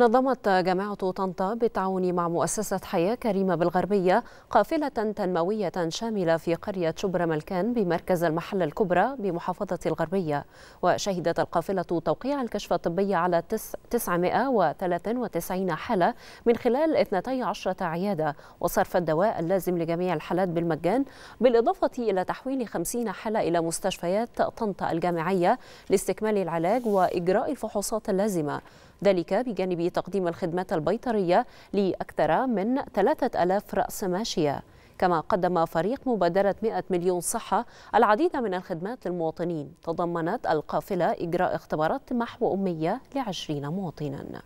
نظمت جامعة طنطا بالتعاون مع مؤسسة حياة كريمة بالغربية قافلة تنموية شاملة في قرية شبرا ملكان بمركز المحل الكبرى بمحافظة الغربية. وشهدت القافلة توقيع الكشف الطبي على 993 حالة من خلال 12 عيادة وصرف الدواء اللازم لجميع الحالات بالمجان بالإضافة إلى تحويل 50 حالة إلى مستشفيات طنطا الجامعية لاستكمال العلاج وإجراء الفحوصات اللازمة. ذلك بجانب تقديم الخدمات البيطرية لأكثر من 3000 رأس ماشية. كما قدم فريق مبادرة 100 مليون صحة العديد من الخدمات للمواطنين. تضمنت القافلة إجراء اختبارات محو أمية لعشرين مواطناً.